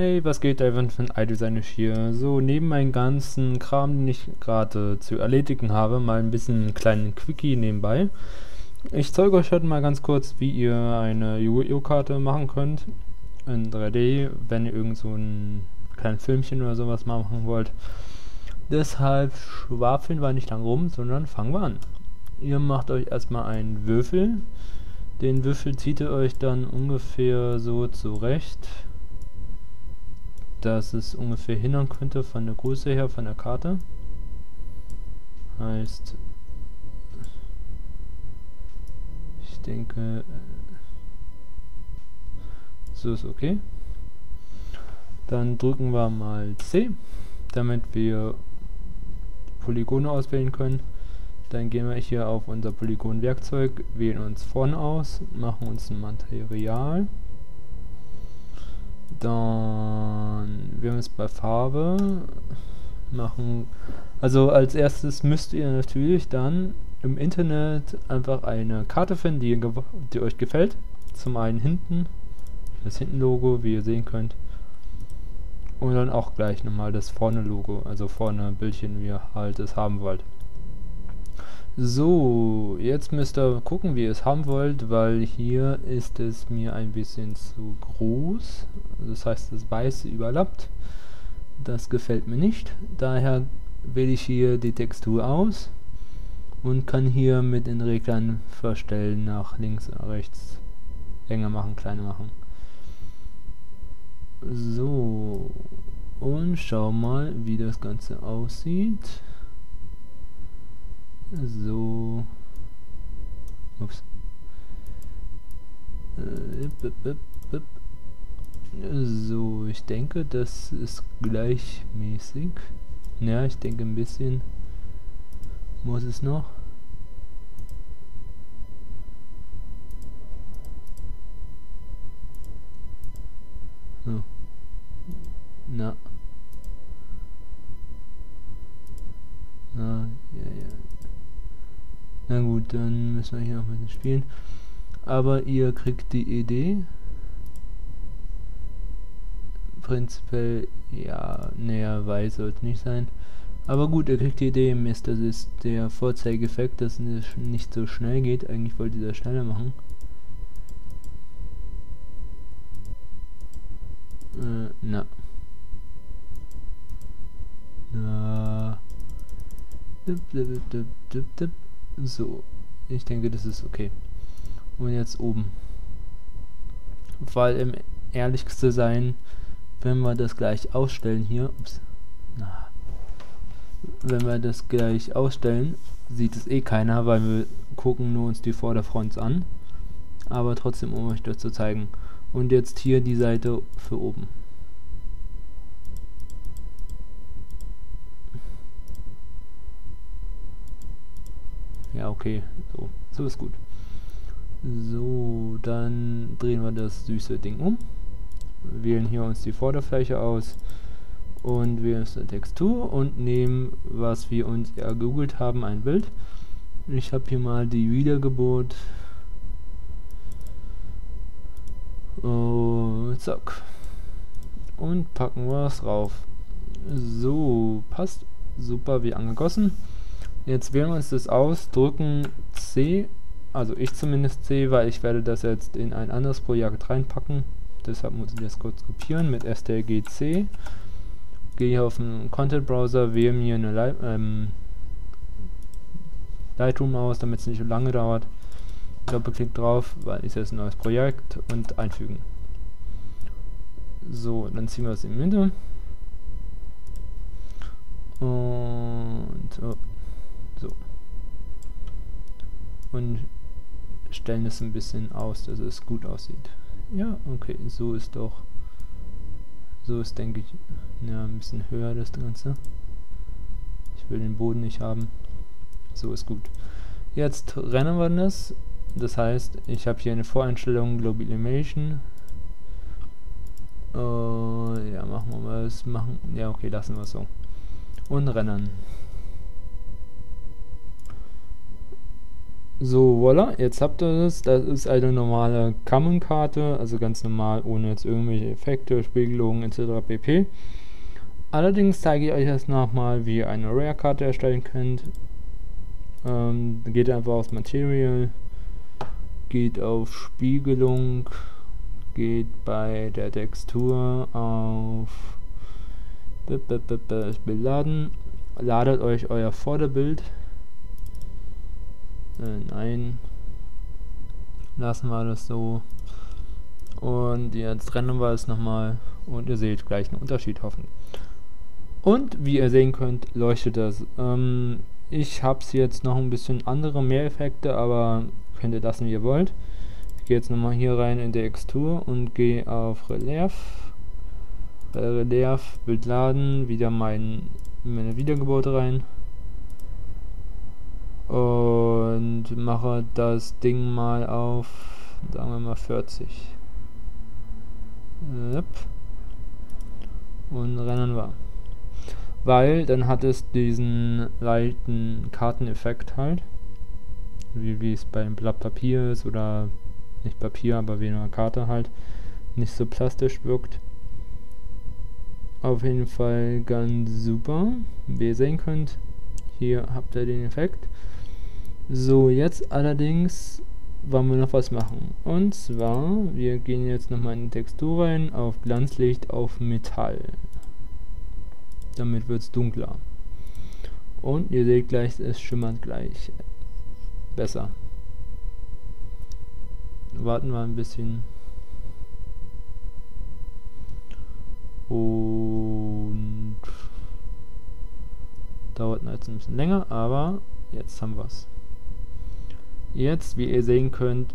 Hey, was geht, Evan von iDesignish hier. So, neben meinem ganzen Kram, den ich gerade zu erledigen habe, mal ein bisschen einen kleinen Quickie nebenbei. Ich zeige euch heute mal ganz kurz, wie ihr eine Yu-Gi-Oh! Karte machen könnt in 3D, wenn ihr irgend so ein kleines Filmchen oder sowas machen wollt. Deshalb schwafeln wir nicht lang rum, sondern fangen wir an. Ihr macht euch erstmal einen Würfel. Den Würfel zieht ihr euch dann ungefähr so zurecht dass es ungefähr hindern könnte von der Größe her von der Karte. Heißt, ich denke, so ist okay. Dann drücken wir mal C, damit wir Polygone auswählen können. Dann gehen wir hier auf unser Polygon-Werkzeug, wählen uns vorne aus, machen uns ein Material. Dann wir haben es bei Farbe machen. Also als erstes müsst ihr natürlich dann im Internet einfach eine Karte finden, die, die euch gefällt. Zum einen hinten, das Hinten-Logo, wie ihr sehen könnt. Und dann auch gleich nochmal das Vorne-Logo, also vorne Bildchen, wie ihr halt es haben wollt. So, jetzt müsst ihr gucken, wie ihr es haben wollt, weil hier ist es mir ein bisschen zu groß. Das heißt, das Weiße überlappt. Das gefällt mir nicht. Daher wähle ich hier die Textur aus und kann hier mit den Reglern verstellen nach links, rechts, länger machen, kleiner machen. So, und schau mal, wie das Ganze aussieht. So. Ups. Äh, so, ich denke, das ist gleichmäßig. Ja, ich denke ein bisschen muss es noch. So. Na. Ah, ja, ja. Dann müssen wir hier noch ein bisschen spielen. Aber ihr kriegt die Idee. Prinzipiell, ja, näher weiß sollte nicht sein. Aber gut, ihr kriegt die Idee, Mist, das ist der Vorzeigeffekt, dass es nicht so schnell geht. Eigentlich wollte ich das schneller machen. Äh, na. Na. Dip, dip, dip. So, ich denke, das ist okay. Und jetzt oben. Weil im ehrlichste sein, wenn wir das gleich ausstellen hier, ups, na, wenn wir das gleich ausstellen, sieht es eh keiner, weil wir gucken nur uns die Vorderfronts an. Aber trotzdem, um euch das zu zeigen. Und jetzt hier die Seite für oben. Ja, okay. So, so ist gut. So, dann drehen wir das süße Ding um. Wählen hier uns die Vorderfläche aus und wählen uns eine Textur und nehmen, was wir uns ergoogelt haben, ein Bild. Ich habe hier mal die Wiedergeburt. Und zack. Und packen wir es drauf. So, passt super wie angegossen. Jetzt wählen wir uns das aus, drücken C, also ich zumindest C, weil ich werde das jetzt in ein anderes Projekt reinpacken. Deshalb muss ich das kurz kopieren mit strgc. Gehe hier auf den Content Browser, wähle mir eine Light, ähm, Lightroom aus, damit es nicht so lange dauert. Doppelklick drauf, weil ist jetzt ein neues Projekt und einfügen. So, dann ziehen wir es in die Mitte. Und oh, so. Und stellen es ein bisschen aus, dass es gut aussieht. Ja, okay, so ist doch. So ist, denke ich, ja, ein bisschen höher das Ganze. Ich will den Boden nicht haben. So ist gut. Jetzt rennen wir das. Das heißt, ich habe hier eine Voreinstellung Global Animation. Uh, ja, machen wir mal. Machen. Ja, okay, lassen wir es so. Und rennen. So, voilà, jetzt habt ihr das. Das ist eine normale Common-Karte, also ganz normal, ohne jetzt irgendwelche Effekte, Spiegelungen etc. pp. Allerdings zeige ich euch jetzt nochmal, wie ihr eine Rare-Karte erstellen könnt. Ähm, geht einfach auf Material, geht auf Spiegelung, geht bei der Textur auf Bild laden, ladet euch euer Vorderbild äh, nein. Lassen wir das so. Und jetzt trennen wir es nochmal und ihr seht gleich einen Unterschied hoffen. Und wie ihr sehen könnt, leuchtet das. Ähm, ich habe es jetzt noch ein bisschen andere Mehreffekte, aber könnt ihr lassen, wie ihr wollt. Ich gehe jetzt nochmal hier rein in die Textur und gehe auf Relief. Relief, Bild laden, wieder mein, meine Wiedergeburt rein und mache das Ding mal auf, sagen wir mal 40. Yep. Und rennen wir. Weil dann hat es diesen leichten Karteneffekt halt. Wie, es beim Blatt Papier ist oder nicht Papier, aber wie eine Karte halt. Nicht so plastisch wirkt. Auf jeden Fall ganz super. Wie ihr sehen könnt, hier habt ihr den Effekt. So, jetzt allerdings wollen wir noch was machen. Und zwar, wir gehen jetzt nochmal in die Textur rein, auf Glanzlicht, auf Metall. Damit wird es dunkler. Und ihr seht gleich, es schimmert gleich besser. Warten wir ein bisschen. Und dauert jetzt ein bisschen länger, aber jetzt haben wir es. Jetzt, wie ihr sehen könnt,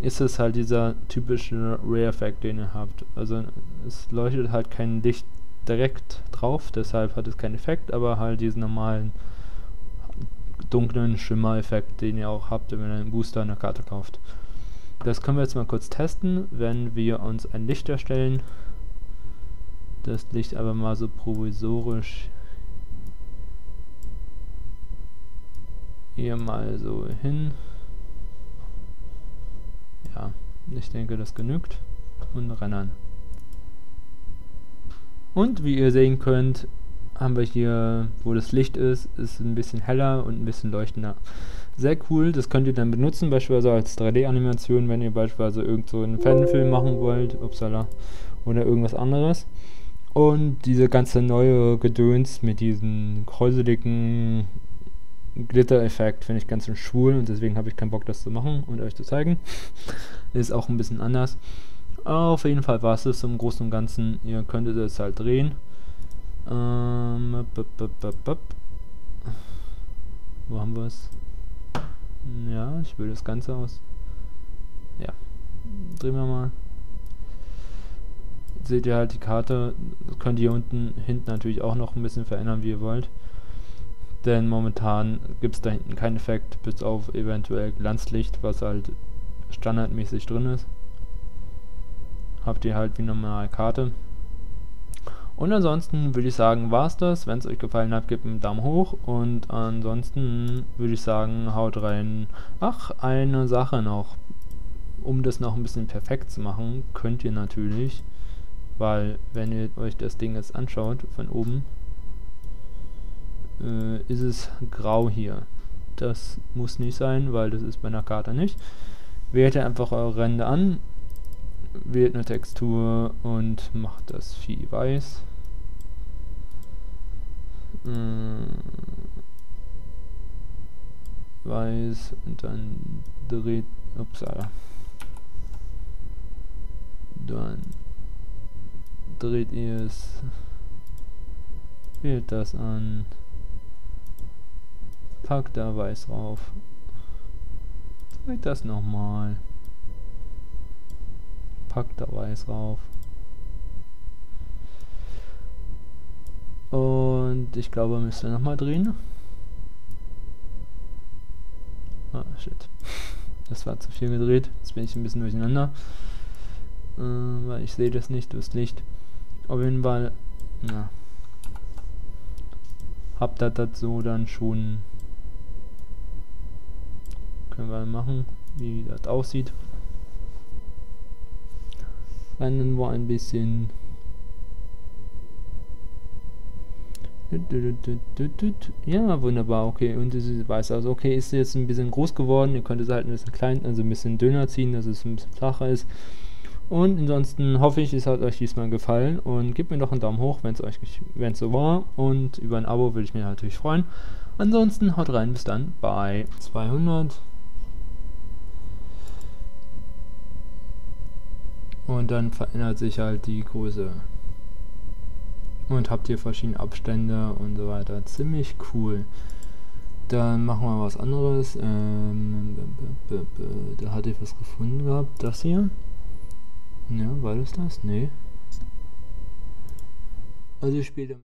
ist es halt dieser typische Rare-Effekt, den ihr habt. Also es leuchtet halt kein Licht direkt drauf, deshalb hat es keinen Effekt, aber halt diesen normalen dunklen Schimmer-Effekt, den ihr auch habt, wenn ihr einen Booster in der Karte kauft. Das können wir jetzt mal kurz testen, wenn wir uns ein Licht erstellen. Das Licht aber mal so provisorisch hier mal so hin. Ja, ich denke, das genügt. Und rennen. Und wie ihr sehen könnt, haben wir hier, wo das Licht ist, ist ein bisschen heller und ein bisschen leuchtender. Sehr cool, das könnt ihr dann benutzen, beispielsweise als 3D-Animation, wenn ihr beispielsweise irgend so einen Fanfilm machen wollt, upsala, oder irgendwas anderes. Und diese ganze neue Gedöns mit diesen kräuseligen Glitter-Effekt finde ich ganz schön schwul und deswegen habe ich keinen Bock, das zu machen und euch zu zeigen. Ist auch ein bisschen anders. Auf jeden Fall war es das im Großen und Ganzen. Ihr könntet es halt drehen. Ähm, Wo haben wir es? Ja, ich will das Ganze aus. Ja, drehen wir mal. Seht ihr halt die Karte. Das könnt ihr unten hinten natürlich auch noch ein bisschen verändern, wie ihr wollt. Denn momentan gibt es da hinten keinen Effekt, bis auf eventuell Glanzlicht, was halt standardmäßig drin ist. Habt ihr halt wie normal Karte. Und ansonsten würde ich sagen, war es das. Wenn es euch gefallen hat, gebt einen Daumen hoch. Und ansonsten würde ich sagen, haut rein. Ach, eine Sache noch. Um das noch ein bisschen perfekt zu machen, könnt ihr natürlich, weil wenn ihr euch das Ding jetzt anschaut, von oben, äh, ist es grau hier. Das muss nicht sein, weil das ist bei einer Karte nicht. Wählt einfach eure Ränder an, wählt eine Textur und macht das Vieh weiß. Äh, weiß und dann dreht, upsala. Dann dreht ihr es, wählt das an pack da weiß drauf. Zeig das nochmal. Pack da weiß drauf. Und ich glaube, müsste nochmal drehen. Ah, shit. Das war zu viel gedreht. Jetzt bin ich ein bisschen durcheinander. Äh, weil ich sehe das nicht, das Licht. Auf jeden Fall, na. Habt ihr das so dann schon Können wir machen, wie das aussieht. Rennen wir ein bisschen. Ja, wunderbar, okay. Und es weiß also, okay, ist jetzt ein bisschen groß geworden. Ihr könnt es halt ein bisschen klein, also ein bisschen dünner ziehen, dass es ein bisschen flacher ist. Und ansonsten hoffe ich, es hat euch diesmal gefallen und gebt mir doch einen Daumen hoch, wenn es euch wenn es so war. Und über ein Abo würde ich mich natürlich freuen. Ansonsten haut rein, bis dann bei 200. Und dann verändert sich halt die Größe und habt hier verschiedene Abstände und so weiter. Ziemlich cool. Dann machen wir was anderes. Ähm, da hatte ich was gefunden gehabt. Das hier. Ja, war das das? Nee. Also ich spiele